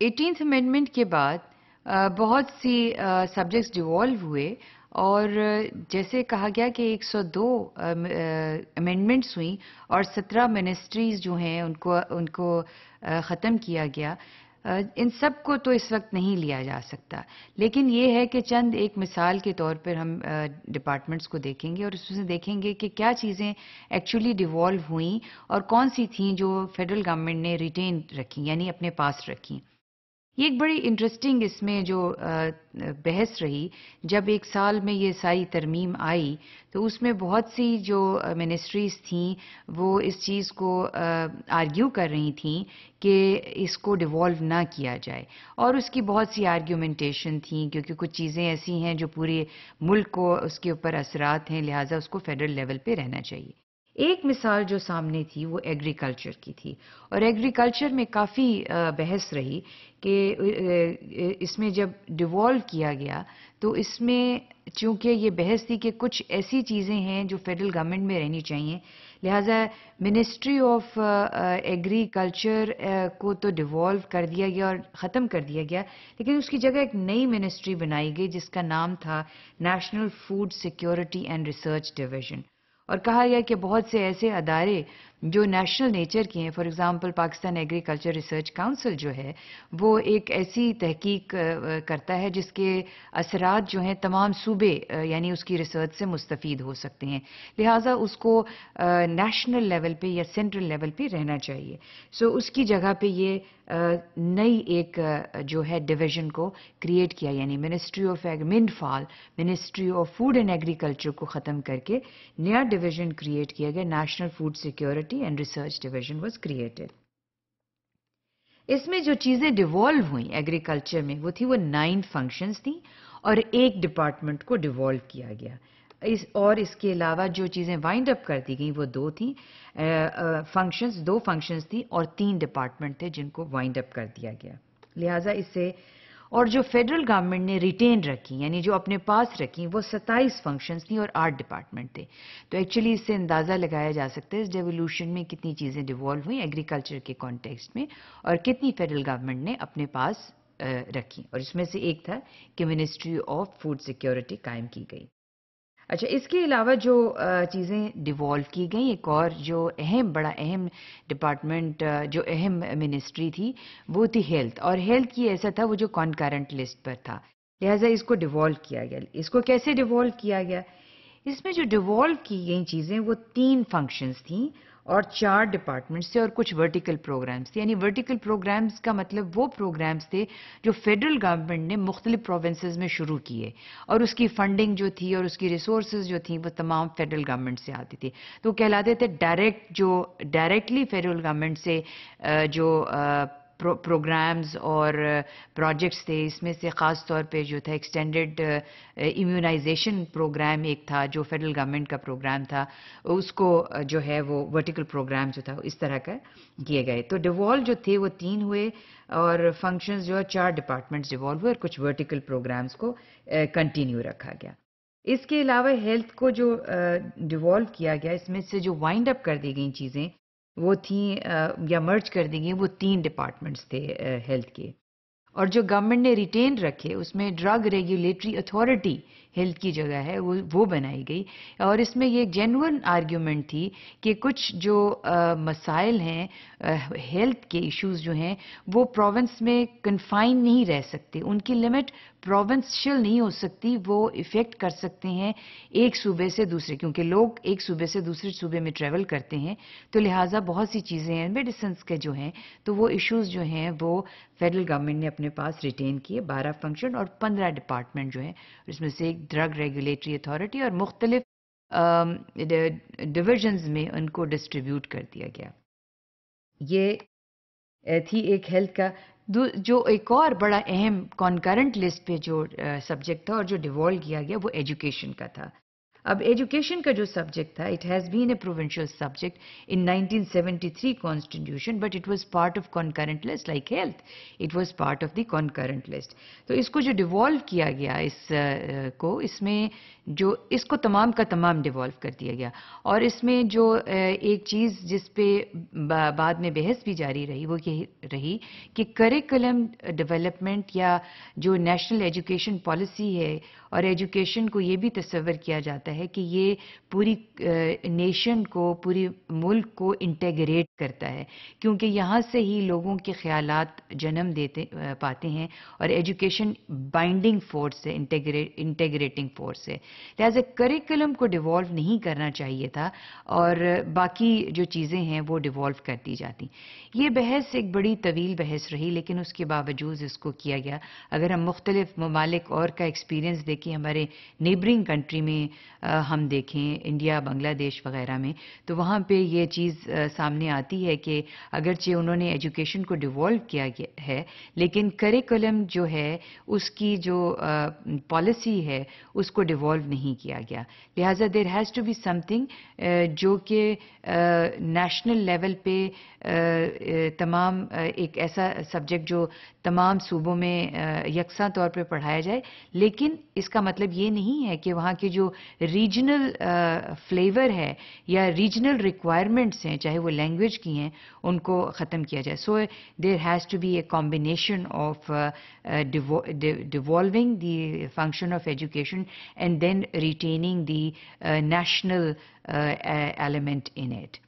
Eighteenth amendment के बाद बहुत सी सब्जेक्ट्स डिवॉल्व हुए और जैसे कहा गया कि 102 अमेंडमेंट्स हुई और 17 मिनिस्ट्रीज जो हैं, उनको उनको ख़त्म किया गया। इन सबको तो इस वक्त नहीं लिया जा सकता। लेकिन ये है कि चंद एक मिसाल के तौर पर हम डिपार्टमेंट्स को देखेंगे और उसमें देखेंगे कि क्या चीज़ें एक्चुअली डिवॉल्व हुई और कौन सी थी जो फेडरल गवर्नमेंट ने रिटेन रखी, यानी अपने पास रखी। ये एक बड़ी इंटरेस्टिंग इसमें जो बहस रही, जब एक साल में ये सारी तरमीम आई तो उसमें बहुत सी जो मिनिस्ट्रीज थी, वो इस चीज़ को आर्ग्यू कर रही थी कि इसको डिवॉल्व ना किया जाए। और उसकी बहुत सी आर्ग्यूमेंटेशन थी, क्योंकि कुछ चीज़ें ऐसी हैं जो पूरे मुल्क को उसके ऊपर असरात हैं, लिहाजा उसको फेडरल लेवल पे रहना चाहिए। एक मिसाल जो सामने थी वो एग्रीकल्चर की थी और एग्रीकल्चर में काफ़ी बहस रही कि इसमें जब डिवॉल्व किया गया तो इसमें चूँकि ये बहस थी कि कुछ ऐसी चीज़ें हैं जो फेडरल गवर्नमेंट में रहनी चाहिए, लिहाजा मिनिस्ट्री ऑफ़ एग्रीकल्चर को तो डिवॉल्व कर दिया गया और ख़त्म कर दिया गया, लेकिन उसकी जगह एक नई मिनिस्ट्री बनाई गई जिसका नाम था national food security and research division. और कहा गया कि बहुत से ऐसे अदारे जो नेशनल नेचर की हैं for example Pakistan agriculture research council जो है वो एक ऐसी तहकीक करता है जिसके असरात जो हैं तमाम सूबे यानी उसकी रिसर्च से मुस्तफ़ हो सकते हैं। लिहाजा उसको नेशनल लेवल पे या सेंट्रल लेवल पे रहना चाहिए। सो so, उसकी जगह पे ये नई एक जो है डिवीज़न को क्रिएट किया यानी ministry of MINFAL ministry of food and agriculture को ख़त्म करके नया डिवीज़न क्रिएट किया गया national food security and research division was created इसमें जो चीज़ें डिवॉल्व हुई एग्रीकल्चर में, वो थी, वो नाइन फ़ंक्शंस थी, और एक डिपार्टमेंट को डिवॉल्व किया गया। इस, और इसके अलावा जो चीज़ें वाइंड अप कर दी गई, वो दो थी। फ़ंक्शंस दो फ़ंक्शंस थी, और तीन डिपार्टमेंट थे जिनको वाइंड अप कर दिया गया। लिहाजा इससे और जो फेडरल गवर्नमेंट ने रिटेन रखी, यानी जो अपने पास रखी, वो 27 फ़ंक्शंस थी और आठ डिपार्टमेंट थे। तो एक्चुअली इससे अंदाज़ा लगाया जा सकता है इस डेवोल्यूशन में कितनी चीज़ें डिवॉल्व हुई एग्रीकल्चर के कॉन्टेक्स्ट में और कितनी फेडरल गवर्नमेंट ने अपने पास रखी। और इसमें से एक था कि मिनिस्ट्री ऑफ़ फ़ूड सिक्योरिटी कायम की गई। अच्छा इसके अलावा जो चीज़ें डिवॉल्व की गई, एक और जो अहम, बड़ा अहम डिपार्टमेंट जो अहम मिनिस्ट्री थी, वो थी हेल्थ और हेल्थ की ऐसा था, वो जो कॉन्करेंट लिस्ट पर था। लिहाजा इसको डिवॉल्व किया गया। इसको कैसे डिवॉल्व किया गया? इसमें जो डिवॉल्व की गई चीज़ें, वो तीन फ़ंक्शंस थी। और चार डिपार्टमेंट्स थे और कुछ वर्टिकल प्रोग्राम्स थे यानी वर्टिकल प्रोग्राम्स का मतलब वो प्रोग्राम्स थे जो फेडरल गवर्नमेंट ने मुख्तलिफ़ प्रोविंसेस में शुरू किए। और उसकी फंडिंग जो थी और उसकी रिसोर्स जो थी, वो तमाम फेडरल गवर्नमेंट से आती थी। तो कहलाते थे डायरेक्ट जो डायरेक्टली फेडरल गवर्नमेंट से जो प्रोग्राम्स और प्रोजेक्ट्स थे, इसमें से ख़ास तौर पे जो था एक्सटेंडेड इम्यूनाइजेशन प्रोग्राम एक था, जो फेडरल गवर्नमेंट का प्रोग्राम था, उसको जो है वो वर्टिकल प्रोग्राम जो था, इस तरह का किए गए। तो डिवॉल्व जो थे वो तीन हुए और फ़ंक्शंस जो है, चार डिपार्टमेंट्स डिवॉल्व हुए और कुछ वर्टिकल प्रोग्राम्स को कंटिन्यू रखा गया। इसके अलावा हेल्थ को जो डिवॉल्व किया गया, इसमें से जो वाइंड अप कर दी गई चीज़ें वो थी या मर्ज कर देंगे, वो तीन डिपार्टमेंट्स थे हेल्थ के। और जो गवर्नमेंट ने रिटेन रखे, उसमें ड्रग रेगुलेटरी अथॉरिटी हेल्थ की जगह है वो वो बनाई गई। और इसमें ये जेनुअन आर्ग्यूमेंट थी कि कुछ जो आ, मसाइल हैं हेल्थ के इश्यूज़ जो हैं वो प्रोविंस में कन्फाइन नहीं रह सकते। उनकी लिमिट प्रोविंशियल नहीं हो सकती वो इफ़ेक्ट कर सकते हैं एक सूबे से दूसरे क्योंकि लोग एक सूबे से दूसरे सूबे में ट्रेवल करते हैं। तो लिहाजा बहुत सी चीज़ें हैं मेडिसिन के जो हैं तो वो इश्यूज़ जो हैं वो फेडरल गवर्नमेंट ने अपने पास रिटेन किए बारह फ़ंक्शन और पंद्रह डिपार्टमेंट जो हैं इसमें से एक ड्रग रेगुलेटरी अथॉरिटी और मुख्तलिफ़ डिविजन्स में उनको डिस्ट्रीब्यूट कर दिया गया। ये थी एक हेल्थ का। जो एक और बड़ा अहम कॉन्करेंट लिस्ट पे जो सब्जेक्ट था और जो डिवॉल्व किया गया, वो एजुकेशन का था। अब एजुकेशन का जो सब्जेक्ट था it has been a provincial subject in 1973 constitution but it was part of concurrent list like health it was part of the concurrent list तो इसको जो डिवॉल्व किया गया इस uh, को इसमें जो इसको तमाम का तमाम डिवॉल्व कर दिया गया। और इसमें जो uh, एक चीज़ जिस पे बाद में बहस भी जारी रही वो ये रही कि करिकुलम डेवलपमेंट या जो नेशनल एजुकेशन पॉलिसी है और एजुकेशन को ये भी तस्वर किया जाता कि ये पूरी नेशन को पूरी मुल्क को इंटेग्रेट करता है। क्योंकि यहाँ से ही लोगों के ख्याल जन्म देते पाते हैं और एजुकेशन बाइंडिंग फोर्स है इंटेग्रेट इंटेग्रेटिंग फोर्स है। लिहाजा करिकुलम को डिवॉल्व नहीं करना चाहिए था और बाकी जो चीज़ें हैं वो डिवॉल्व कर दी जाती। ये बहस एक बड़ी तवील बहस रही, लेकिन उसके बावजूद इसको किया गया। अगर हम मुख्तलिफ़ ममालिक और का एक्सपीरियंस देखें, हमारे नेबरिंग कंट्री में हम देखें इंडिया बांग्लादेश वगैरह में तो वहाँ पर यह चीज़ सामने आती है कि अगरचे उन्होंने एजुकेशन को डिवॉल्व किया है, लेकिन करिकुलम जो है, उसकी जो पॉलिसी है, उसको डिवॉल्व नहीं किया गया। लिहाजा there has to be something जो कि नेशनल लेवल पे तमाम एक ऐसा सब्जेक्ट जो तमाम सूबों में यकसा तौर पर पढ़ाया जाए लेकिन इसका मतलब ये नहीं है कि वहाँ के जो रीजनल फ्लेवर है या रीजनल रिक्वायरमेंट्स हैं चाहे वो लैंग्वेज की हैं उनको ख़त्म किया जाए so there has to be a combination of devolving the function of education and then retaining national uh, element in it.